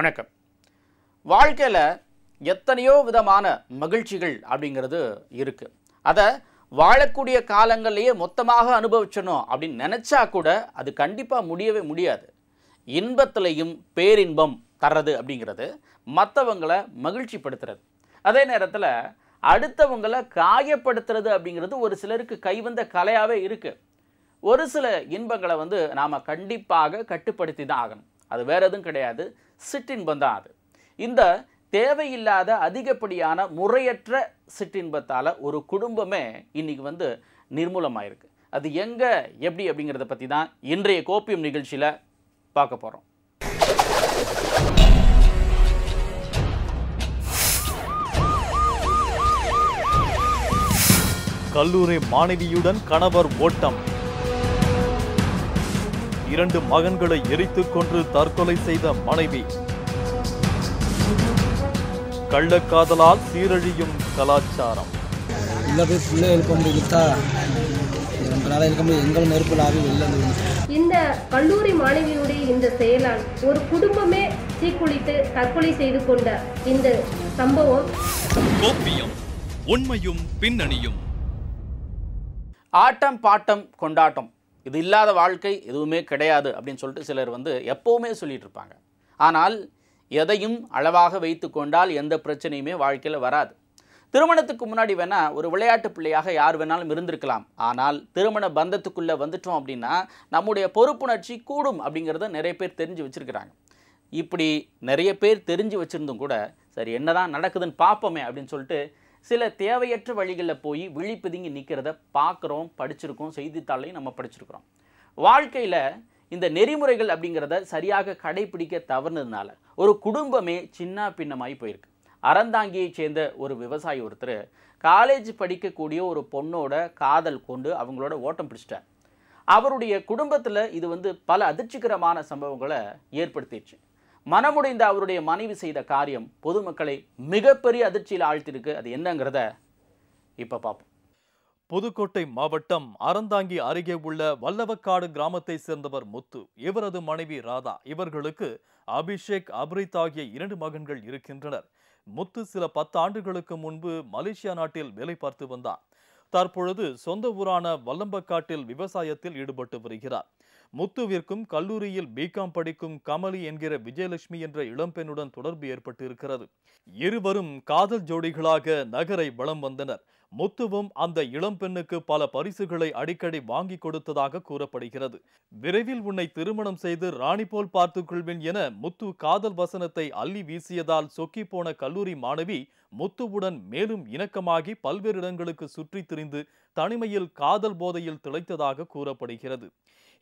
வணக்கம். வாழ்க்கையில் எத்தனையோ விதமான மகிழ்ச்சிகள் அப்படிங்கிறது இருக்குது அதை வாழக்கூடிய காலங்கள்லேயே மொத்தமாக அனுபவிச்சணும் அப்படின்னு நினச்சா கூட அது கண்டிப்பாக முடியவே முடியாது. இன்பத்திலையும் பேரின்பம் தர்றது அப்படிங்கிறது மற்றவங்களை மகிழ்ச்சிப்படுத்துறது. அதே நேரத்தில் அடுத்தவங்களை காயப்படுத்துறது அப்படிங்கிறது ஒரு சிலருக்கு கைவந்த கலையாகவே இருக்குது ஒரு சில இன்பங்களை வந்து நாம் கண்டிப்பாக கட்டுப்படுத்தி தான் ஆகணும். அது வேற எதுவும் கிடையாது. சிற்றின்பம் தான் அது. இந்த தேவையில்லாத அதிகப்படியான முறையற்ற சிற்றின்பத்தால் ஒரு குடும்பமே இன்றைக்கி வந்து நிர்மூலமாயிருக்கு. அது எங்கே எப்படி அப்படிங்கிறத பற்றி தான் இன்றைய கோப்பியம் நிகழ்ச்சியில் பார்க்க போகிறோம் கல்லூரி மாணவியுடன் கணவர் ஓட்டம். இரண்டு மகன்களை எரித்துக் கொன்று தற்கொலை செய்த மனைவி. கள்ளக்காதலால் சீரழியும் கலாச்சாரம். உள்ளே போய் பிள்ளை எழுப்ப முடியுதா நம்மளால எழுக்க முடியும். எங்கள் நெருப்பில் ஆவி வெளில வந்து விழுந்துச்சு. இந்த கல்லூரி மாணவியுடைய இந்த செயலால் ஒரு குடும்பமே தீக்குளித்து தற்கொலை செய்து கொண்ட இந்த சம்பவம். கோப்பியம் உண்மையும் பின்னணியும். ஆட்டம் பாட்டம் கொண்டாட்டம். இது இல்லாத வாழ்க்கை எதுவுமே கிடையாது அப்படின்னு சொல்லிட்டு சிலர் வந்து எப்போவுமே சொல்லிட்டு இருப்பாங்க. ஆனால் எதையும் அளவாக வைத்து கொண்டால் எந்த பிரச்சனையுமே வாழ்க்கையில் வராது. திருமணத்துக்கு முன்னாடி வேணால் ஒரு விளையாட்டு பிள்ளையாக யார் வேணாலும் இருந்திருக்கலாம். ஆனால் திருமண பந்தத்துக்குள்ளே வந்துட்டோம் அப்படின்னா நம்முடைய பொறுப்புணர்ச்சி கூடும் அப்படிங்கிறத நிறைய பேர் தெரிஞ்சு வச்சுருக்கிறாங்க. இப்படி நிறைய பேர் தெரிஞ்சு வச்சுருந்தும் கூட சரி என்னதான் நடக்குதுன்னு பார்ப்போமே அப்படின்னு சொல்லிட்டு சில தேவையற்ற வழிகளில் போய் விழிப்புதுங்கி நிற்கிறத பார்க்குறோம் படிச்சிருக்கோம் செய்தித்தாளையும் நம்ம படிச்சிருக்கிறோம். வாழ்க்கையில் இந்த நெறிமுறைகள் அப்படிங்கிறத சரியாக கடைபிடிக்க தவறுனதுனால ஒரு குடும்பமே சின்ன பின்னமாகி போயிருக்கு. அறந்தாங்கியைச் சேர்ந்த ஒரு விவசாயி ஒருத்தர் காலேஜ் படிக்கக்கூடிய ஒரு பொண்ணோட காதல் கொண்டு அவங்களோட ஓட்டம் பிடிச்சிட்டார். அவருடைய குடும்பத்தில் இது வந்து பல அதிர்ச்சிகரமான சம்பவங்களை ஏற்படுத்திடுச்சு மனமுடைந்த அவருடைய மனைவி செய்த காரியம் பொதுமக்களை மிகப்பெரிய அதிர்ச்சியில் ஆழ்த்திருக்கு அது என்னங்கிறத இப்போ பார்ப்போம். புதுக்கோட்டை மாவட்டம் அறந்தாங்கி அருகே உள்ள வல்லவக்காடு கிராமத்தை சேர்ந்தவர் முத்து இவரது மனைவி ராதா. இவர்களுக்கு அபிஷேக் அப்ரித் ஆகிய இரண்டு மகன்கள் இருக்கின்றனர். முத்து சில பத்து ஆண்டுகளுக்கு முன்பு மலேசியா நாட்டில் வேலை பார்த்து வந்தார். தற்பொழுது சொந்த ஊரான வல்லம்பக்காட்டில் விவசாயத்தில் ஈடுபட்டு வருகிறார். முத்துவிற்கும் கல்லூரியில் பிகாம் படிக்கும் கமலி என்கிற விஜயலட்சுமி என்ற இளம்பெண்ணுடன் தொடர்பு ஏற்பட்டு இருக்கிறது இருவரும் காதல் ஜோடிகளாக நகரை வலம் வந்தனர். முத்துவும் அந்த இளம்பெண்ணுக்கு பல பரிசுகளை அடிக்கடி வாங்கி கொடுத்ததாக கூறப்படுகிறது. விரைவில் உன்னை திருமணம் செய்து ராணி போல் பார்த்துக் கொள்வேன் என முத்து காதல் வசனத்தை அள்ளி வீசியதால் சொக்கி போன கல்லூரி மாணவி முத்துவுடன் மேலும் இணக்கமாகி பல்வேறு இடங்களுக்கு சுற்றித் திரிந்து தனிமையில் காதல் போதையில் திளைத்ததாக கூறப்படுகிறது.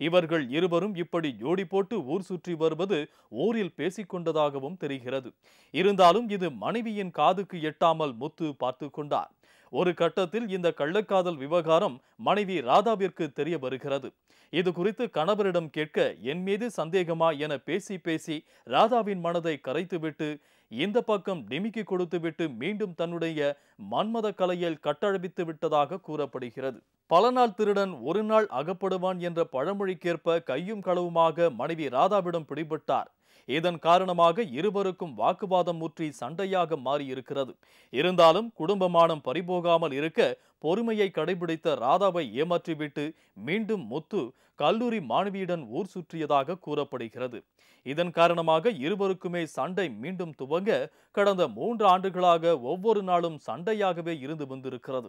இவர்கள் இருவரும் இப்படி ஜோடி போட்டு ஊர் சுற்றி வருவது ஊரில் பேசிக்கொண்டதாகவும் தெரிகிறது. இருந்தாலும் இது மனைவியின் காதுக்கு எட்டாமல் முத்து பார்த்து கொண்டார். ஒரு கட்டத்தில் இந்த கள்ளக்காதல் விவகாரம் மனைவி ராதாவிற்கு தெரிய வருகிறது இது குறித்து கணவரிடம் கேட்க என் மீது சந்தேகமா என பேசி பேசி ராதாவின் மனதை கரைத்துவிட்டு இந்த பக்கம் டிமிக்கி கொடுத்துவிட்டு மீண்டும் தன்னுடைய மன்மத கலையில் கட்டழபித்து விட்டதாக கூறப்படுகிறது. பல நாள் திருடன் ஒரு நாள் அகப்படுவான் என்ற பழமொழிக்கேற்ப கையும் களவுமாக மனைவி ராதாவிடம் பிடிபட்டார். இதன் காரணமாக இருவருக்கும் வாக்குவாதம் முற்றி சண்டையாக மாறியிருக்கிறது. இருந்தாலும் குடும்பமானம் பறிபோகாமல் இருக்க பொறுமையை கடைபிடித்த ராதாவை ஏமாற்றிவிட்டு மீண்டும் முத்து கல்லூரி மாணவியுடன் ஊர் சுற்றியதாக கூறப்படுகிறது. இதன் காரணமாக இருவருக்குமே சண்டை மீண்டும் துவங்க கடந்த மூன்று ஆண்டுகளாக ஒவ்வொரு நாளும் சண்டையாகவே இருந்து வந்திருக்கிறது.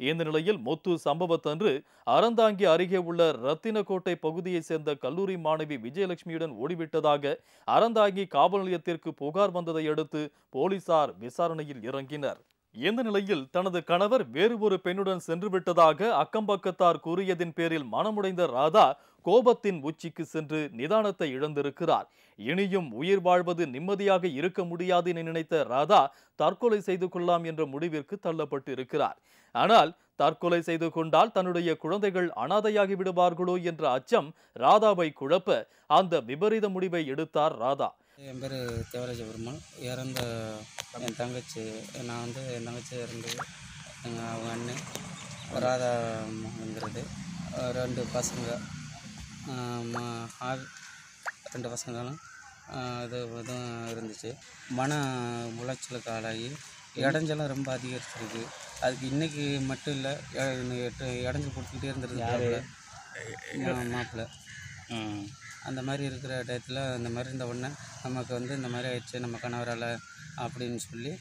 இந்த நிலையில் முத்து சம்பவத்தன்று அறந்தாங்கி அருகே உள்ள ரத்தினக்கோட்டை பகுதியைச் சேர்ந்த கல்லூரி மாணவி விஜயலட்சுமியுடன் ஓடிவிட்டதாக அறந்தாங்கி காவல் நிலையத்திற்கு புகார் வந்ததை அடுத்து போலீசார் விசாரணையில் இறங்கினர். இந்த நிலையில் தனது கணவர் வேறு ஒரு பெண்ணுடன் சென்று விட்டதாக அக்கம்பக்கத்தார் கூறியதின் பேரில் மனமுடைந்த ராதா கோபத்தின் உச்சிக்கு சென்று நிதானத்தை இழந்திருக்கிறார். இனியும் உயிர் வாழ்வது நிம்மதியாக இருக்க முடியாது என நினைத்த ராதா தற்கொலை செய்து கொள்ளலாம் என்ற முடிவிற்கு தள்ளப்பட்டு இருக்கிறார் ஆனால் தற்கொலை செய்து கொண்டால் தன்னுடைய குழந்தைகள் அனாதையாகி விடுவார்களோ என்ற அச்சம் ராதாவை குழப்ப அந்த விபரீத முடிவை எடுத்தார் ராதா. என் பேர் தேவராஜ பெருமாள். இறந்த என் தங்கச்சி நான் வந்து என் தங்கச்சி இறந்தது எங்கள் அவங்க அண்ணன் ராதாங்கிறது ரெண்டு பசங்க ஆள் ரெண்டு பசங்களும் இது இதுவும் இருந்துச்சு. மன உளைச்சலுக்கு ஆளாகி இடைஞ்சலும் ரொம்ப அதிகரிச்சிருக்கு. அதுக்கு இன்னைக்கு மட்டும் இல்லை எட்டு இடைஞ்சல் கொடுத்துக்கிட்டே இருந்திருக்கு மாப்பிள்ளை அந்த மாதிரி இருக்கிற டயத்தில் இந்த மாதிரி இருந்த உடனே நமக்கு வந்து இந்த மாதிரி ஆயிடுச்சு நம்ம கணவரால் அப்படின்னு சொல்லி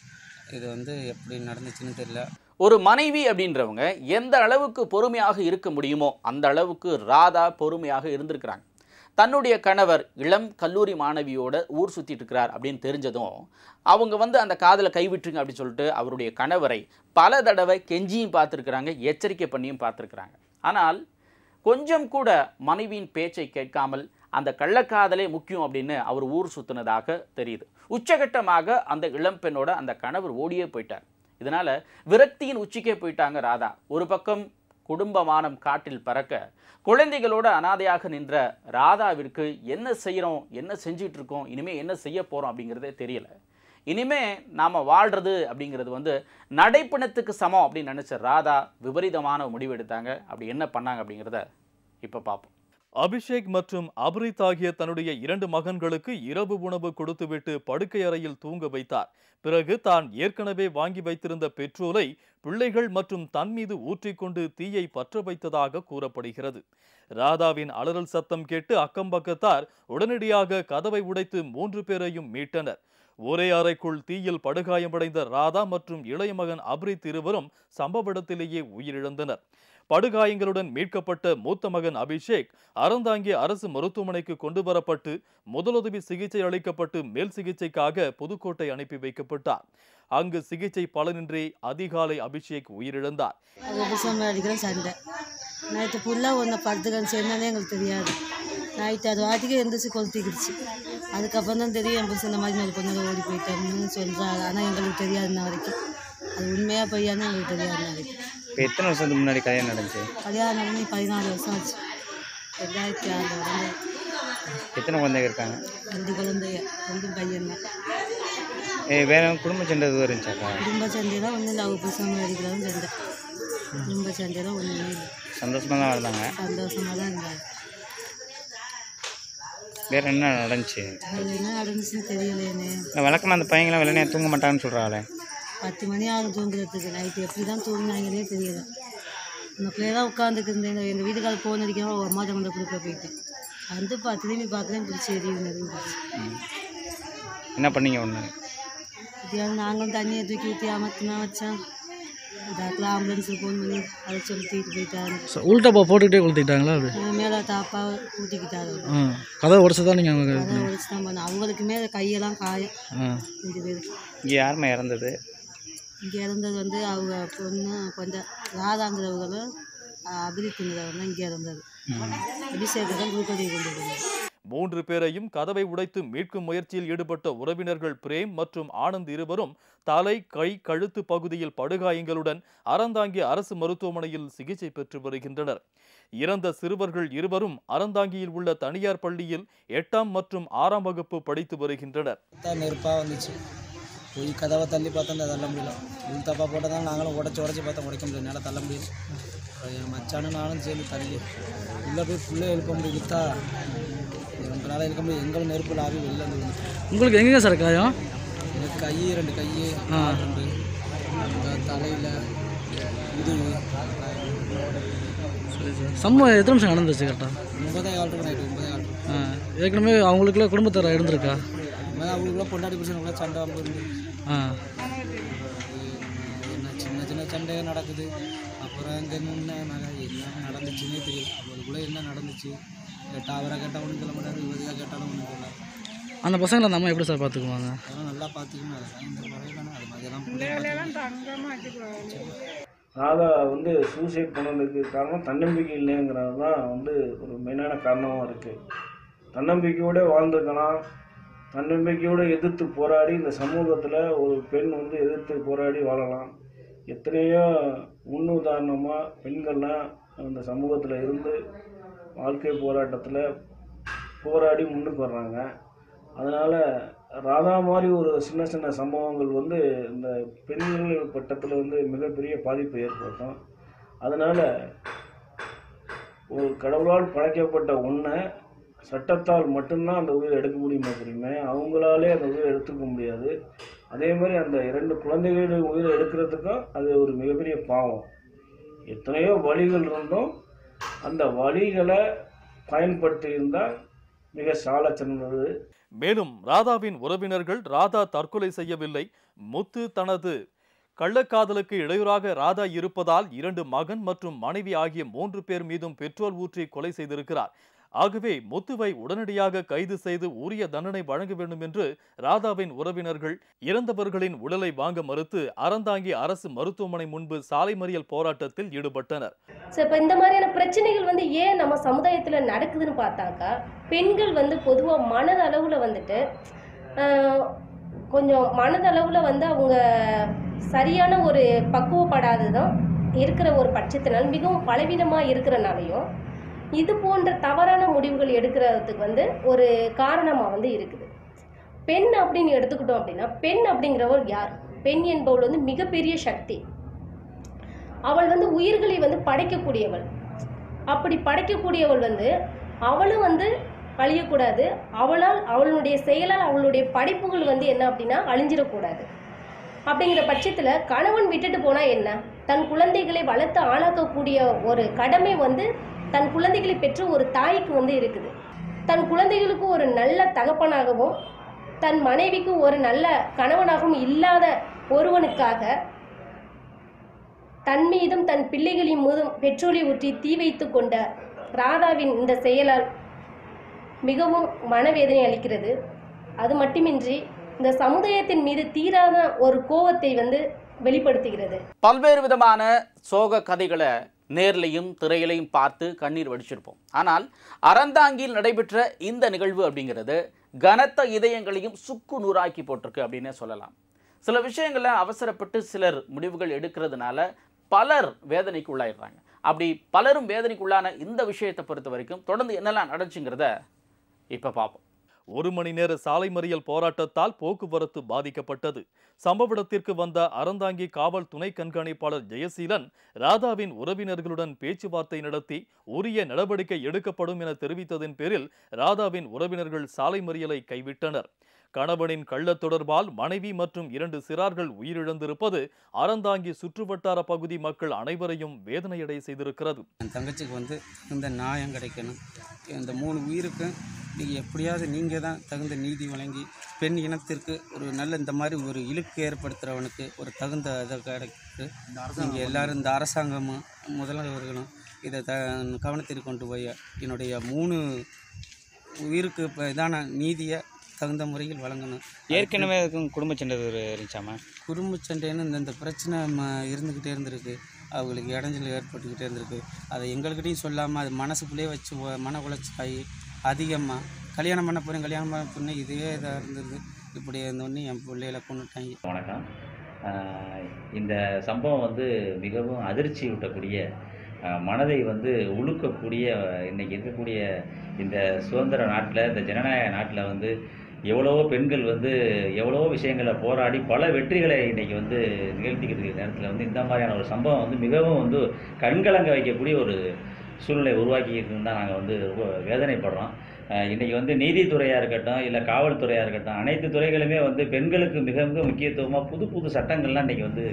இது வந்து எப்படி நடந்துச்சுன்னு தெரியல. ஒரு மனைவி அப்படின்றவங்க எந்த அளவுக்கு பொறுமையாக இருக்க முடியுமோ அந்த அளவுக்கு ராதா பொறுமையாக இருந்திருக்கிறாங்க. தன்னுடைய கணவர் இளம் கல்லூரி மாணவியோட ஊர் சுற்றிட்டு இருக்கிறார் அப்படின்னு தெரிஞ்சதும் அவங்க வந்து அந்த காதலை கைவிட்டுருங்க அப்படின்னு சொல்லிட்டு அவருடைய கணவரை பல தடவை கெஞ்சியும் பார்த்துருக்குறாங்க எச்சரிக்கை பண்ணியும் பார்த்துருக்குறாங்க. ஆனால் கொஞ்சம் கூட மனைவியின் பேச்சை கேட்காமல் அந்த கள்ளக்காதலே முக்கியம் அப்படின்னு அவர் ஊர் சுற்றினதாக தெரியுது. உச்சகட்டமாக அந்த இளம்பெண்ணோட அந்த கணவர் ஓடியே போயிட்டார். இதனால விரக்தியின் உச்சிக்கே போயிட்டாங்க ராதா. ஒரு பக்கம் குடும்பமானம் காட்டில் பறக்க குழந்தைகளோட அனாதையாக நின்ற ராதாவிற்கு என்ன செய்கிறோம் என்ன செஞ்சிட்டு இருக்கோம் இனிமேல் என்ன செய்ய போகிறோம் அப்படிங்கிறதே தெரியல. இனிமே நாம் வாழ்கிறது அப்படிங்கிறது வந்து நடைப்பிணத்துக்கு சமம் அப்படின்னு நினச்ச ராதா விபரீதமான முடிவு எடுத்தாங்க. அப்படி என்ன பண்ணாங்க அப்படிங்கிறத இப்போ பார்ப்போம் அபிஷேக் மற்றும் அபிரித் ஆகிய தன்னுடைய இரண்டு மகன்களுக்கு இரவு உணவு கொடுத்துவிட்டு படுக்கை அறையில் தூங்க வைத்தார். பிறகு தான் ஏற்கனவே வாங்கி வைத்திருந்த பெட்ரோலை பிள்ளைகள் மற்றும் தன் மீது ஊற்றிக்கொண்டு தீயை பற்ற வைத்ததாக கூறப்படுகிறது. ராதாவின் அலறல் சத்தம் கேட்டு அக்கம்பக்கத்தார் உடனடியாக கதவை உடைத்து மூன்று பேரையும் மீட்டனர். ஒரே அறைக்குள் தீயில் படுகாயமடைந்த ராதா மற்றும் இளைய மகன் அப்ரித் இருவரும் சம்பவ இடத்திலேயே உயிரிழந்தனர். படுகாயங்களுடன் மீட்கப்பட்ட மூத்த மகன் அபிஷேக் அறந்தாங்கி அரசு மருத்துவமனைக்கு கொண்டு வரப்பட்டு முதலுதவி சிகிச்சை அளிக்கப்பட்டு மேல் சிகிச்சைக்காக புதுக்கோட்டை அனுப்பி வைக்கப்பட்டார். அங்கு சிகிச்சை பலனின்றி அதிகாலை அபிஷேக் உயிரிழந்தார். சண்டை. நேற்று ஃபுல்லாக ஒன்று படுத்துக்கன்னு என்னன்னே எங்களுக்கு தெரியாது. நைட்டு அது வாட்டிக்கு எந்திரிச்சு கொளுத்திக்கிடுச்சு. அதுக்கப்புறம் தான் தெரியும் என் புருஷன் இந்த மாதிரி மேலே பொண்ணு ஓடி போயிட்டோம்னு சொல்கிறாங்க ஆனால் எங்களுக்கு தெரியாதுன்ன வரைக்கும். அது உண்மையாக பொய்யான்னு எங்களுக்கு தெரியாதுன்ன வரைக்கும். இப்போ எத்தனை வருஷத்துக்கு முன்னாடி கல்யாணம் நடந்துச்சு? கல்யாணம் நடந்து பதினாலு வருஷம் ஆச்சு. ரெண்டாயிரத்தி ஆறில் நடந்து எத்தனை குழந்தைங்க இருக்காங்க? ரெண்டு குழந்தைய ரெண்டு பையன். தான் ஏ வேற குடும்ப சண்டை எதுவும் இருந்துச்சாக்கா குடும்ப சண்டையெல்லாம் ஒன்றும் இல்லை அவங்க புதுசாக அடிக்கிறதும் சண்டை. குடும்ப சண்டையெல்லாம் ஒன்றுமே இல்லை. சந்தோஷமா தான் இருந்தாங்க சந்தோஷமாக தான் இருந்தாங்க. வேற என்ன நடந்துச்சு? அது என்ன நடந்துச்சுன்னு தெரியலையேண்ணே இல்லை வழக்கமாக அந்த பையங்களாம் வெள்ளனே தூங்க மாட்டாங்கன்னு சொல்கிறாங்களே பத்து மணி ஆகும் தூங்குறதுக்கு. நைட்டு எப்படி தான் தூங்குனாங்களே தெரியல. இந்த பிள்ளைய தான் உட்காந்துக்கு இருந்தேன். எங்கள் வீட்டுக்கார ஃபோன் அடிக்காம ஒரு அம்மா கொண்டு கொடுக்க போயிட்டேன். வந்து பா திரும்பி பார்க்குறேன் பிடிச்சி எரியுது என்ன பண்ணீங்க ஒன்று இதையாவது நாங்களும் தண்ணியை தூக்கி ஊற்றி அமர்த்தினா வச்சோம். டாக்டர் ஆம்புலன்ஸுக்கு ஃபோன் பண்ணி அதை சொல்லி தூக்கிட்டு போயிட்டாங்க உள்டப்பா போட்டுக்கிட்டே கொளுத்திட்டாங்களா அது? மேலே தாப்பா ஊட்டிக்கிட்டாரு ஆ கதை உடச்சு தான் நீங்கள் அதை உடச்சு தான் பண்ண அவங்களுக்குமே கையெல்லாம் காயம். ஆ. ரெண்டு பேருக்கு. இங்கே யாருமே இறந்தது? இங்கே இறந்தது வந்து அவங்க பொண்ணு கொஞ்சம் ராதாங்கிறவங்களும் அபிரித்துங்கிறவங்க தான் இங்கே இறந்தது அபிஷேகம் குருக்கடி கொண்டு மூன்று பேரையும் கதவை உடைத்து மீட்கும் முயற்சியில் ஈடுபட்ட உறவினர்கள் பிரேம் மற்றும் ஆனந்த் இருவரும் தலை கை கழுத்து பகுதியில் படுகாயங்களுடன் அறந்தாங்கி அரசு மருத்துவமனையில் சிகிச்சை பெற்று வருகின்றனர். இறந்த சிறுவர்கள் இருவரும் அறந்தாங்கியில் உள்ள தனியார் பள்ளியில் எட்டாம் மற்றும் ஆறாம் வகுப்பு படித்து வருகின்றனர். போய் கதவை தள்ளி பார்த்தா தள்ள முடியல. உள் தப்பா போட்டதால் நாங்களும் உடச்சி உடச்சி பார்த்தா உடைக்க முடியல. என்னால் தள்ள முடியல. என் மச்சானும் நானும் சேர்ந்து தள்ளி. உள்ளே போய் ஃபுல்லே எழுப்ப முடியும் இழுத்தா எங்களால் இழுக்க முடியும் எங்களும் நெருப்பில் ஆவி வெளில வந்து. உங்களுக்கு எங்கேங்க சார் காயம்? எனக்கு கை ரெண்டு கை ரெண்டு. தலையில் இது சம்பவம் எத்தனை நிமிஷம் நடந்துச்சு கரெக்டாக ஒன்பதே இருக்கும் நைட்டு ஒன்பதே கால் இருக்கும். ஆ. ஏற்கனவே அவங்களுக்குள்ள குடும்பத்தார இருந்திருக்கா? மேலே அவங்களுக்குள்ள பொண்டாடி பிரச்சனை சண்டை வந்து என்ன சின்ன சின்ன சண்டை நடக்குது. அப்புறம் அங்கே மேலே என்ன நடந்துச்சுன்னே தெரியல. அவங்களுக்குள்ளே என்ன நடந்துச்சு? கேட்டால் அவரை கேட்டால் ஒன்றும் சொல்ல மாட்டாரு இவரையாக கேட்டாலும் ஒன்றும் சொல்ல அந்த பசங்களை அந்த அம்மா எப்படி சார் பார்த்துக்குவாங்க? அதெல்லாம் நல்லா பார்த்துக்கணும். அதெல்லாம் இந்த முறையிலான அது மாதிரியெல்லாம் ராதா வந்து சூசைட் பண்ணதுக்கு காரணம் தன்னம்பிக்கை இல்லைங்கிறது தான் வந்து ஒரு மெயினான காரணமாக இருக்குது தன்னம்பிக்கையோடு வாழ்ந்துருக்கலாம். தன்னம்பிக்கையோடு எதிர்த்து போராடி இந்த சமூகத்தில் ஒரு பெண் வந்து எதிர்த்து போராடி வாழலாம். எத்தனையோ முன்னுதாரணமாக பெண்கள்லாம் இந்த சமூகத்தில் இருந்து வாழ்க்கை போராட்டத்தில் போராடி முன்னுக்கு வர்றாங்க. அதனால் ராதா மாதிரி ஒரு சின்ன சின்ன சம்பவங்கள் வந்து இந்த பெண்கள் பட்டத்தில் வந்து மிகப்பெரிய பாதிப்பை ஏற்படுத்தும். அதனால் ஒரு கடவுளால் படைக்கப்பட்ட ஒன்றை சட்டத்தால் மட்டும்தான் அந்த உயிரை எடுக்க முடியுமா தெரியுமே? அவங்களாலே அந்த உயிரை எடுத்துக்க முடியாது. அதே மாதிரி அந்த இரண்டு குழந்தைகளுடைய உயிரை எடுக்கிறதுக்கும் அது ஒரு மிகப்பெரிய பாவம். எத்தனையோ வழிகள் இருந்தும் அந்த வழிகளை பயன்படுத்தி இருந்தால் மிக சால சிறந்தது மேலும் ராதாவின் உறவினர்கள் ராதா தற்கொலை செய்யவில்லை. முத்து தனது கள்ளக்காதலுக்கு இடையூறாக ராதா இருப்பதால் இரண்டு மகன் மற்றும் மனைவி ஆகிய மூன்று பேர் மீதும் பெட்ரோல் ஊற்றி கொலை செய்திருக்கிறார். ஆகவே முத்துவை உடனடியாக கைது செய்து உரிய தண்டனை வழங்க வேண்டும் என்று ராதாவின் உறவினர்கள் இறந்தவர்களின் உடலை வாங்க மறுத்து அறந்தாங்கி அரசு மருத்துவமனை முன்பு சாலை மறியல் போராட்டத்தில் ஈடுபட்டனர். ஸோ இப்போ இந்த மாதிரியான பிரச்சனைகள் வந்து ஏன் நம்ம சமுதாயத்தில் நடக்குதுன்னு பார்த்தாக்கா பெண்கள் வந்து பொதுவாக மனதளவில் வந்துட்டு கொஞ்சம் மனதளவில் வந்து அவங்க சரியான ஒரு பக்குவப்படாததும் இருக்கிற ஒரு பட்சத்தினால் மிகவும் பலவீனமாக இருக்கிறனாலையும் இது போன்ற தவறான முடிவுகள் எடுக்கிறதுக்கு வந்து ஒரு காரணமாக வந்து இருக்குது. பெண் அப்படின்னு எடுத்துக்கிட்டோம் அப்படின்னா பெண் அப்படிங்கிறவர் யார்? பெண் என்பவள் வந்து மிகப்பெரிய சக்தி. அவள் வந்து உயிர்களை வந்து படைக்கக்கூடியவள். அப்படி படைக்கக்கூடியவள் வந்து அவளும் வந்து அழியக்கூடாது. அவளால் அவளுடைய செயலால் அவளுடைய படைப்புகள் வந்து என்ன அப்படின்னா அழிஞ்சிடக்கூடாது. அப்படிங்கிற பட்சத்தில் கணவன் விட்டுட்டு போனால் என்ன? தன் குழந்தைகளை வளர்த்து ஆளாக்கக்கூடிய ஒரு கடமை வந்து தன் குழந்தைகளை பெற்ற ஒரு தாய்க்கு வந்து இருக்குது. தன் குழந்தைகளுக்கு ஒரு நல்ல தகப்பனாகவும் தன் மனைவிக்கு ஒரு நல்ல கணவனாகவும் இல்லாத ஒருவனுக்காக தன் மீதும் தன் பிள்ளைகளின் மீதும் பெட்ரோலை ஊற்றி தீ வைத்து கொண்ட ராதாவின் இந்த செயலால் மிகவும் மனவேதனை அளிக்கிறது. அது மட்டுமின்றி இந்த சமுதாயத்தின் மீது தீராத ஒரு கோபத்தை வந்து வெளிப்படுத்துகிறது. பல்வேறு விதமான சோக கதைகளை நேர்லையும் திரையிலையும் பார்த்து கண்ணீர் வடிச்சிருப்போம். ஆனால் அறந்தாங்கியில் நடைபெற்ற இந்த நிகழ்வு அப்படிங்கிறது கனத்த இதயங்களையும் சுக்கு நூறாக்கி போட்டிருக்கு அப்படின்னே சொல்லலாம். சில விஷயங்களை அவசரப்பட்டு சிலர் முடிவுகள் எடுக்கிறதுனால பலர் வேதனைக்கு உள்ளாயிடுறாங்க அப்படி பலரும் வேதனைக்கு உள்ளான இந்த விஷயத்தை பொறுத்த வரைக்கும் தொடர்ந்து என்னெல்லாம் நடந்துச்சுங்கிறத இப்போ பார்ப்போம். ஒரு மணி நேர சாலை மறியல் போராட்டத்தால் போக்குவரத்து பாதிக்கப்பட்டது. சம்பவ இடத்திற்கு வந்த அறந்தாங்கி காவல் துணை கண்காணிப்பாளர் ஜெயசீலன் ராதாவின் உறவினர்களுடன் பேச்சுவார்த்தை நடத்தி உரிய நடவடிக்கை எடுக்கப்படும் என தெரிவித்ததன் பேரில் ராதாவின் உறவினர்கள் சாலை மறியலை கைவிட்டனர். கணவனின் கள்ளத் தொடர்பால் மனைவி மற்றும் இரண்டு சிறார்கள் உயிரிழந்திருப்பது அறந்தாங்கி சுற்றுவட்டார பகுதி மக்கள் அனைவரையும் வேதனையடை செய்திருக்கிறது. என் தங்கச்சிக்கு வந்து இந்த நியாயம் கிடைக்கணும். இந்த மூணு உயிருக்கும் நீங்கள் எப்படியாவது நீங்கள் தான் தகுந்த நீதி வழங்கி பெண் இனத்திற்கு ஒரு நல்ல இந்த மாதிரி ஒரு இழுக்கு ஏற்படுத்துகிறவனுக்கு ஒரு தகுந்த இதை கிடைக்கு. நீங்கள் எல்லோரும் இந்த அரசாங்கமும் முதல்வர்களும் இதை த கவனத்தில் கொண்டு போய் என்னுடைய மூணு உயிருக்கு இப்போ இதான நீதியை தகுந்த முறையில் வழங்கணும். ஏற்கனவே அதுக்கும் குடும்ப சண்டை ஒரு இருந்துச்சாமா குடும்ப சண்டைன்னு இந்த இந்த பிரச்சனை ம இருந்துக்கிட்டே இருந்திருக்கு. அவங்களுக்கு இடைஞ்சல் ஏற்பட்டுக்கிட்டே இருந்திருக்கு. அதை எங்கள்கிட்டையும் சொல்லாமல் அது மனசுக்குள்ளேயே வச்சு மன உளைச்சலாகி அதிகமாக கல்யாணம் பண்ண போகிறேன் கல்யாணம் பண்ண பொண்ணு இதே இதாக இருந்தது இப்படி இருந்தோடனே என் பிள்ளைகளை கொண்டுட்டாங்க வணக்கம். இந்த சம்பவம் வந்து மிகவும் அதிர்ச்சி ஊட்டக்கூடிய மனதை வந்து உழுக்கக்கூடிய இன்னைக்கு இருக்கக்கூடிய இந்த சுதந்திர நாட்டில் இந்த ஜனநாயக நாட்டில் வந்து எவ்வளவோ பெண்கள் வந்து எவ்வளவோ விஷயங்களை போராடி பல வெற்றிகளை இன்றைக்கி வந்து நிகழ்த்திக்கிட்டு இருக்கிற நேரத்தில் வந்து இந்த மாதிரியான ஒரு சம்பவம் வந்து மிகவும் வந்து கண்கலங்க வைக்கக்கூடிய ஒரு சூழ்நிலை உருவாக்கியிருக்குன்னு தான் நாங்கள் வந்து ரொம்ப வேதனைப்படுறோம். இன்றைக்கி இன்னைக்கு வந்து நீதித்துறையாக இருக்கட்டும் இல்லை காவல்துறையாக இருக்கட்டும் அனைத்து துறைகளுமே வந்து பெண்களுக்கு மிக மிக முக்கியத்துவமாக புது புது சட்டங்கள்லாம் இன்னைக்கு வந்து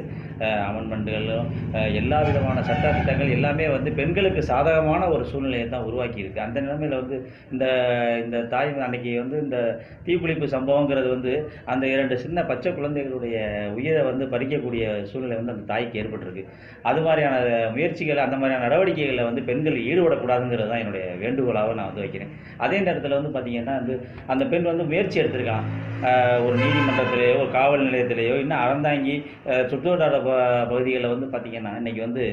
அமெண்ட்மெண்ட்டுகளும் எல்லா விதமான சட்ட திட்டங்கள் எல்லாமே வந்து பெண்களுக்கு சாதகமான ஒரு சூழ்நிலையை தான் உருவாக்கியிருக்கு அந்த நிலைமையில் வந்து இந்த இந்த தாய் அன்னைக்கு வந்து இந்த தீப்பிடிப்பு சம்பவங்கிறது வந்து அந்த இரண்டு சின்ன பச்சை குழந்தைகளுடைய உயிரை வந்து பறிக்கக்கூடிய சூழ்நிலை வந்து அந்த தாய்க்கு ஏற்பட்டிருக்கு. அது மாதிரியான முயற்சிகள் அந்த மாதிரியான நடவடிக்கைகளில் வந்து பெண்கள் ஈடுபடக்கூடாதுங்கிறது தான் என்னுடைய வேண்டுகோளாக நான் வந்து வைக்கிறேன். அதே நேரத்தில் வந்து பார்த்தீங்கன்னா வந்து அந்த பெண் வந்து முயற்சி எடுத்திருக்கலாம் ஒரு நீதிமன்றத்திலேயோ ஒரு காவல் நிலையத்திலேயோ இன்னும் அறந்தாங்கி சுற்று சுற்றுவட்டார ப பகுதிகளில் வந்து பார்த்தீங்கன்னா இன்னைக்கு வந்து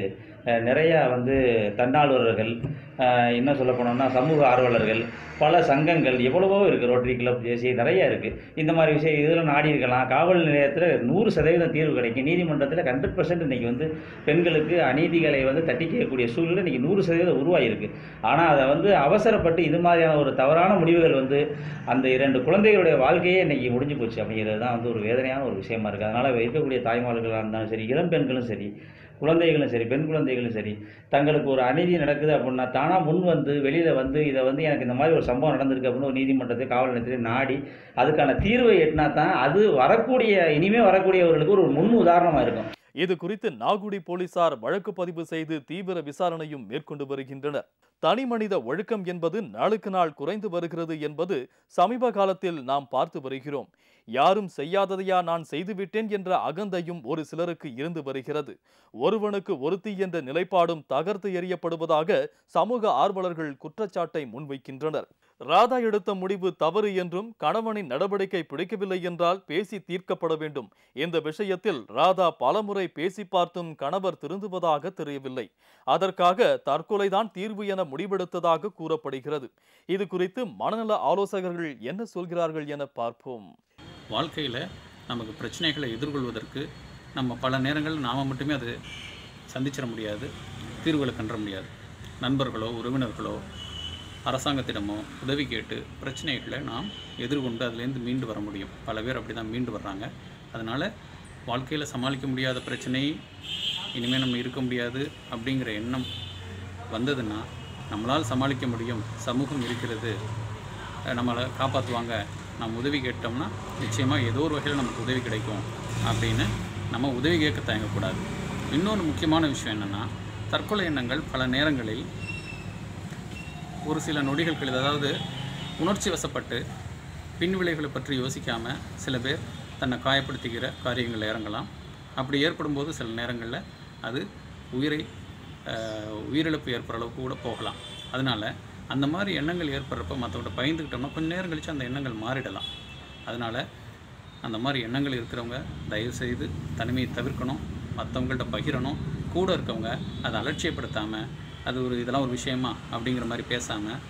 நிறையா வந்து தன்னார்வலர்கள் என்ன சொல்ல போனோம்னா சமூக ஆர்வலர்கள் பல சங்கங்கள் எவ்வளவோ இருக்குது ரோட்டரி கிளப் ஜேசி நிறைய இருக்குது இந்த மாதிரி விஷயம் இதில் நாடி இருக்கலாம். காவல் நிலையத்தில் நூறு சதவீதம் தீர்வு கிடைக்கும். நீதிமன்றத்தில் ஹண்ட்ரட் பர்சன்ட் இன்றைக்கி வந்து பெண்களுக்கு அநீதிகளை வந்து தட்டி கேட்கக்கூடிய சூழ்நிலை இன்றைக்கி நூறு சதவீதம் உருவாகிருக்கு ஆனால் அதை வந்து அவசரப்பட்டு இது மாதிரியான ஒரு தவறான முடிவுகள் வந்து அந்த இரண்டு குழந்தைகளுடைய வாழ்க்கையே இன்றைக்கி முடிஞ்சு போச்சு அப்படிங்கிறது தான் வந்து ஒரு வேதனையான ஒரு விஷயமா இருக்குது அதனால் இருக்கக்கூடிய தாய்மார்களாக இருந்தாலும் சரி இளம் பெண்களும் சரி குழந்தைகளும் சரி பெண் குழந்தைகளும் சரி தங்களுக்கு ஒரு அநீதி நடக்குது அப்படின்னா தானாக முன் வந்து வெளியில் வந்து இதை வந்து எனக்கு இந்த மாதிரி ஒரு சம்பவம் நடந்திருக்கு அப்படின்னு ஒரு நீதிமன்றத்தை காவல் நிலையத்திலே நாடி அதுக்கான தீர்வை எட்டினா தான் அது வரக்கூடிய இனிமேல் வரக்கூடியவர்களுக்கு ஒரு முன் உதாரணமாக இருக்கும். இது குறித்து நாகுடி போலீசார் வழக்கு பதிவு செய்து தீவிர விசாரணையும் மேற்கொண்டு வருகின்றனர். தனி மனித ஒழுக்கம் என்பது நாளுக்கு நாள் குறைந்து வருகிறது என்பது சமீப காலத்தில் நாம் பார்த்து வருகிறோம். யாரும் செய்யாததையா நான் செய்துவிட்டேன் என்ற அகந்தையும் ஒரு சிலருக்கு இருந்து வருகிறது. ஒருவனுக்கு ஒருத்தி என்ற நிலைப்பாடும் தகர்த்து எறியப்படுவதாக சமூக ஆர்வலர்கள் குற்றச்சாட்டை முன்வைக்கின்றனர். ராதா எடுத்த முடிவு தவறு என்றும் கணவனின் நடவடிக்கை பிடிக்கவில்லை என்றால் பேசி தீர்க்கப்பட வேண்டும். இந்த விஷயத்தில் ராதா பலமுறை பேசி பார்த்தும் கணவர் திருந்துவதாக தெரியவில்லை. அதற்காக தற்கொலைதான் தீர்வு என முடிவெடுத்ததாக கூறப்படுகிறது. இது குறித்து மனநல ஆலோசகர்கள் என்ன சொல்கிறார்கள் என பார்ப்போம். வாழ்க்கையில் நமக்கு பிரச்சனைகளை எதிர்கொள்வதற்கு நம்ம பல நேரங்களில் நாம் மட்டுமே அது சந்திச்சிட முடியாது தீர்வுகளை கண்ட முடியாது. நண்பர்களோ உறவினர்களோ அரசாங்கத்திடமோ உதவி கேட்டு பிரச்சனைகளை நாம் எதிர்கொண்டு அதுலேருந்து மீண்டு வர முடியும். பல பேர் அப்படி தான் மீண்டு வர்றாங்க. அதனால் வாழ்க்கையில் சமாளிக்க முடியாத பிரச்சனை இனிமேல் நம்ம இருக்க முடியாது அப்படிங்கிற எண்ணம் வந்ததுன்னா நம்மளால் சமாளிக்க முடியும். சமூகம் இருக்கிறது. நம்மளை காப்பாற்றுவாங்க நம்ம உதவி கேட்டோம்னா நிச்சயமாக ஏதோ ஒரு வகையில் நமக்கு உதவி கிடைக்கும் அப்படின்னு நம்ம உதவி கேட்க தயங்கக்கூடாது. இன்னொரு முக்கியமான விஷயம் என்னென்னா தற்கொலை எண்ணங்கள் பல நேரங்களில் ஒரு சில நொடிகள் கழிது அதாவது உணர்ச்சி வசப்பட்டு பின் விளைவுகளை பற்றி யோசிக்காமல் சில பேர் தன்னை காயப்படுத்திக்கிற காரியங்களில் இறங்கலாம். அப்படி ஏற்படும் போது சில நேரங்களில் அது உயிரை உயிரிழப்பு ஏற்படுற அளவுக்கு கூட போகலாம். அதனால் அந்த மாதிரி எண்ணங்கள் ஏற்படுறப்ப மற்றவங்க பயந்துக்கிட்டோம்னா கொஞ்சம் நேரம் கழித்து அந்த எண்ணங்கள் மாறிடலாம். அதனால் அந்த மாதிரி எண்ணங்கள் இருக்கிறவங்க தயவுசெய்து தனிமையை தவிர்க்கணும். மற்றவங்கள்ட்ட பகிரணும். கூட இருக்கவங்க அதை அலட்சியப்படுத்தாமல் அது ஒரு இதெல்லாம் ஒரு விஷயமா அப்படிங்கிற மாதிரி பேசாமல்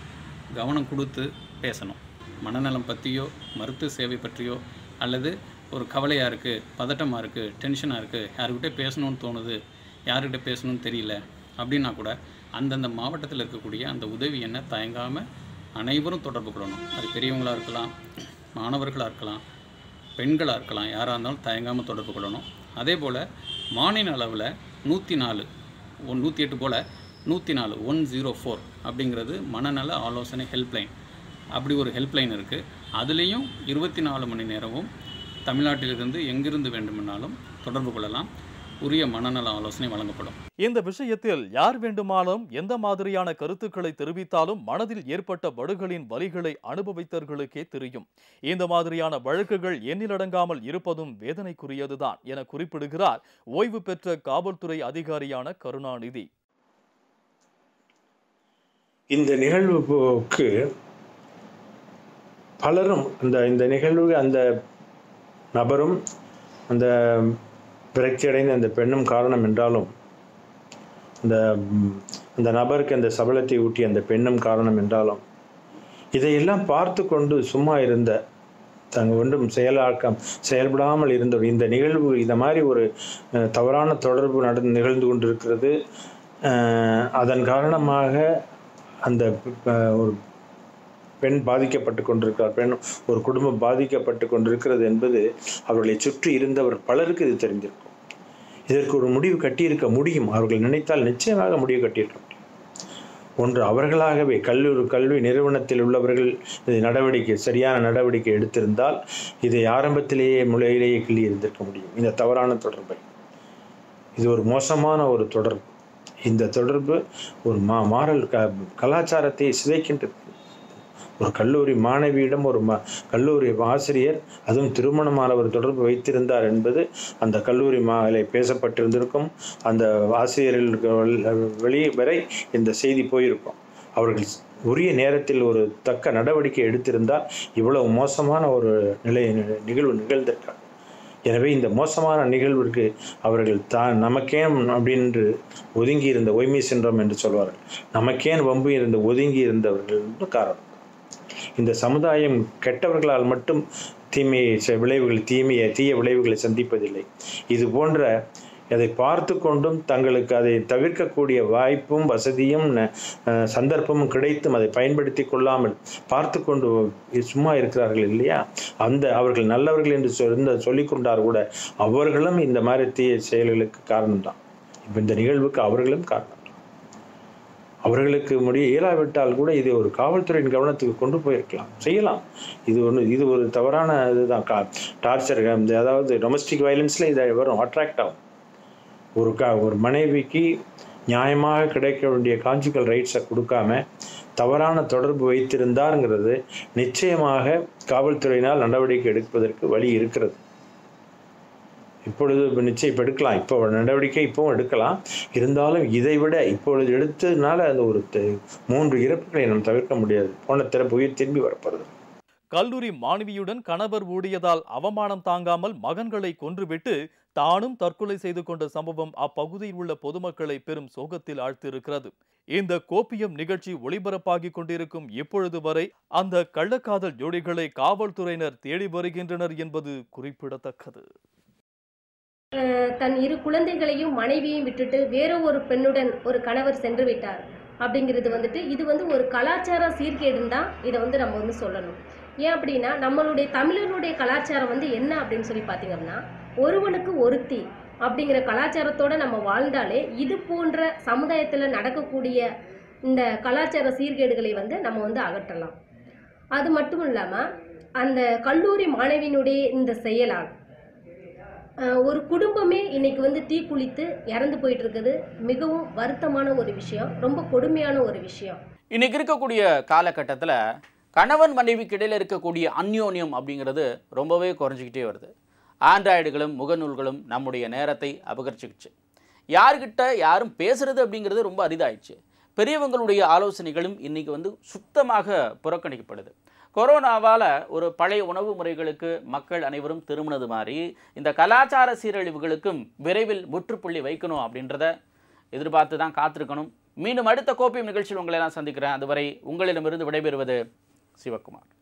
கவனம் கொடுத்து பேசணும். மனநலம் பற்றியோ மருத்துவ சேவை பற்றியோ அல்லது ஒரு கவலையாக இருக்குது பதட்டமாக இருக்குது டென்ஷனாக இருக்குது யாருக்கிட்டே பேசணும்னு தோணுது யாருக்கிட்ட பேசணும்னு தெரியல அப்படின்னா கூட அந்தந்த மாவட்டத்தில் இருக்கக்கூடிய அந்த உதவி என்ன தயங்காமல் அனைவரும் தொடர்பு கொள்ளணும். அது பெரியவங்களாக இருக்கலாம் மாணவர்களாக இருக்கலாம் பெண்களாக இருக்கலாம் யாராக இருந்தாலும் தயங்காமல் தொடர்பு கொள்ளணும். அதே போல் மாநில அளவில் நூற்றி நாலு ஒன் நூற்றி எட்டு போல் நூற்றி நாலு ஒன் ஜீரோ ஃபோர் அப்படிங்கிறது மனநல ஆலோசனை ஹெல்ப்லைன். அப்படி ஒரு ஹெல்ப்லைன் இருக்குது அதுலேயும் இருபத்தி நாலு மணி நேரமும் தமிழ்நாட்டிலிருந்து எங்கிருந்து வேண்டுமானாலும் தொடர்பு கொள்ளலாம். உரிய மனநல ஆலோசனை வழங்கப்படும். இந்த விஷயத்தில் யார் வேண்டுமானாலும் எந்த மாதிரியான கருத்துக்களை தெரிவித்தாலும் மனதில் ஏற்பட்ட வடுகளின் வலிகளை அனுபவித்தவர்களுக்கே தெரியும். இந்த மாதிரியான வழக்குகள் எண்ணிலடங்காமல் இருப்பதும் வேதனைக்குரியதுதான் என குறிப்பிடுகிறார் ஓய்வு பெற்ற காவல்துறை அதிகாரியான கருணாநிதி. இந்த நிகழ்வுக்கு பலரும் அந்த இந்த நிகழ்வு அந்த நபரும் அந்த விரக்தி அடைந்த அந்த பெண்ணும் காரணம் என்றாலும் அந்த அந்த நபருக்கு அந்த சபலத்தை ஊட்டி அந்த பெண்ணும் காரணம் என்றாலும் இதையெல்லாம் பார்த்து கொண்டு சும்மா இருந்த தங்க ஒன்றும் செயலாக்கம் செயல்படாமல் இருந்த இந்த நிகழ்வு இந்த மாதிரி ஒரு தவறான தொடர்பு நடந்து நிகழ்ந்து கொண்டிருக்கிறது. அதன் காரணமாக அந்த ஒரு பெண் பாதிக்கப்பட்டு கொண்டிருக்கிறார். பெண் ஒரு குடும்பம் பாதிக்கப்பட்டு கொண்டிருக்கிறது என்பது அவர்களை சுற்றி இருந்தவர் பலருக்கு இது தெரிந்திருக்கும். இதற்கு ஒரு முடிவு கட்டியிருக்க முடியும். அவர்கள் நினைத்தால் நிச்சயமாக முடிவு கட்டியிருக்க முடியும். ஒன்று அவர்களாகவே கல்லூரி கல்வி நிறுவனத்தில் உள்ளவர்கள் இது நடவடிக்கை சரியான நடவடிக்கை எடுத்திருந்தால் இதை ஆரம்பத்திலேயே முறையிலேயே கிள்ளி இருந்திருக்க முடியும். இந்த தவறான தொடர்பை. இது ஒரு மோசமான ஒரு தொடர்பு. இந்த தொடர்பு ஒரு மா மாறல் க கலாச்சாரத்தை சிதைக்கின்றது ஒரு கல்லூரி மாணவியிடம் ஒரு ம கல்லூரி ஆசிரியர் அதுவும் திருமணமானவர் தொடர்பு வைத்திருந்தார் என்பது அந்த கல்லூரி மாலை பேசப்பட்டிருந்திருக்கும். அந்த ஆசிரியர்கள் வெளி வரை இந்த செய்தி போயிருக்கும். அவர்கள் உரிய நேரத்தில் ஒரு தக்க நடவடிக்கை எடுத்திருந்தால் இவ்வளவு மோசமான ஒரு நிலை நிகழ்வு நிகழ்ந்திருக்காங்க எனவே இந்த மோசமான நிகழ்விற்கு அவர்கள் தான் நமக்கேன் அப்படின்று ஒதுங்கி இருந்த ஒய்மை சென்றோம் என்று சொல்வார்கள். நமக்கேன் வம்பு இருந்த ஒதுங்கி இருந்தவர்கள் காரணம். இந்த சமுதாயம் கெட்டவர்களால் மட்டும் தீமையை விளைவுகள் தீமையை தீய விளைவுகளை சந்திப்பதில்லை. இது போன்ற அதை பார்த்து கொண்டும் தங்களுக்கு அதை தவிர்க்கக்கூடிய வாய்ப்பும் வசதியும் சந்தர்ப்பமும் கிடைத்தும் அதை பயன்படுத்தி கொள்ளாமல் பார்த்து கொண்டு சும்மா இருக்கிறார்கள் இல்லையா? அந்த அவர்கள் நல்லவர்கள் என்று சொந்த சொல்லிக் கூட அவர்களும் இந்த மாதிரி தீய செயல்களுக்கு காரணம்தான் இப்போ இந்த நிகழ்வுக்கு அவர்களும் காரணம் அவர்களுக்கு முடிய இயலாவிட்டால் கூட இதை ஒரு காவல்துறையின் கவனத்துக்கு கொண்டு போயிருக்கலாம். செய்யலாம். இது ஒன்று இது ஒரு தவறான இதுதான். கா டார்ச்சர் அதாவது டொமஸ்டிக் வயலன்ஸில் இதை வரும் அட்ராக்ட் ஆகும். ஒரு கா ஒரு மனைவிக்கு நியாயமாக கிடைக்க வேண்டிய கான்ஜுகல் ரைட்ஸை கொடுக்காம தவறான தொடர்பு வைத்திருந்தாருங்கிறது நிச்சயமாக காவல்துறையினால் நடவடிக்கை எடுப்பதற்கு வழி இருக்கிறது. இப்பொழுது நிச்சயம் இப்போ எடுக்கலாம். இப்போ நடவடிக்கை இப்போவும் எடுக்கலாம். இருந்தாலும் இதை விட இப்பொழுது எடுத்ததுனால அந்த ஒரு மூன்று இறப்புகளை நாம் தவிர்க்க முடியாது. போன திறப்பு உயிர் திரும்பி வரப்போகிறது கல்லூரி மாணவியுடன் கணவர் ஊடியதால் அவமானம் தாங்காமல் மகன்களை கொன்றுவிட்டு தானும் தற்கொலை செய்து கொண்ட சம்பவம் அப்பகுதியில் உள்ள பொதுமக்களை பெரும் சோகத்தில் ஆழ்த்தியிருக்கிறது. இந்த கோப்பியம் நிகழ்ச்சி ஒளிபரப்பாகிக் கொண்டிருக்கும் இப்பொழுது வரை அந்த கள்ளக்காதல் ஜோடிகளை காவல்துறையினர் தேடி வருகின்றனர் என்பது குறிப்பிடத்தக்கது. தன் இரு குழந்தைகளையும் மனைவியையும் விட்டுட்டு வேற ஒரு பெண்ணுடன் ஒரு கணவர் சென்று விட்டார். அப்படிங்கிறது வந்துட்டு இது வந்து ஒரு கலாச்சார சீர்கேடுன்னு தான் இதை வந்து நம்ம வந்து சொல்லணும். ஏன் அப்படின்னா நம்மளுடைய தமிழனுடைய கலாச்சாரம் வந்து என்ன அப்படின்னு சொல்லி பார்த்தீங்க அப்படின்னா ஒருவனுக்கு ஒருத்தி அப்படிங்கிற கலாச்சாரத்தோட நம்ம வாழ்ந்தாலே இது போன்ற சமுதாயத்தில் நடக்கக்கூடிய இந்த கலாச்சார சீர்கேடுகளை வந்து நம்ம வந்து அகற்றலாம். அது மட்டும் இல்லாமல் அந்த கல்லூரி மாணவியினுடைய இந்த செயலால் ஒரு குடும்பமே இன்னைக்கு வந்து தீக்குளித்து இறந்து போயிட்டு இருக்குது. மிகவும் வருத்தமான ஒரு விஷயம் ரொம்ப கொடுமையான ஒரு விஷயம். இன்னைக்கு இருக்கக்கூடிய காலகட்டத்தில் கணவன் மனைவிக்கு இடையில் இருக்கக்கூடிய அந்யோன்யம் அப்படிங்கிறது ரொம்பவே குறைஞ்சிக்கிட்டே வருது. ஆண்ட்ராய்டுகளும் முகநூல்களும் நம்முடைய நேரத்தை அபகரிச்சிக்கிச்சு. யார்கிட்ட யாரும் பேசுகிறது அப்படிங்கிறது ரொம்ப அரிதாயிடுச்சு. பெரியவங்களுடைய ஆலோசனைகளும் இன்றைக்கி வந்து சுத்தமாக புறக்கணிக்கப்படுது. கொரோனாவால் ஒரு பழைய உணவு முறைகளுக்கு மக்கள் அனைவரும் திரும்பினது மாதிரி இந்த கலாச்சார சீரழிவுகளுக்கும் விரைவில் முற்றுப்புள்ளி வைக்கணும் அப்படின்றத எதிர்பார்த்து தான் காத்திருக்கணும். மீண்டும் அடுத்த கோப்பையும் நிகழ்ச்சியில் உங்களை எல்லாம் சந்திக்கிறேன். அதுவரை உங்களிடமிருந்து விடைபெறுவது Siva Kumar.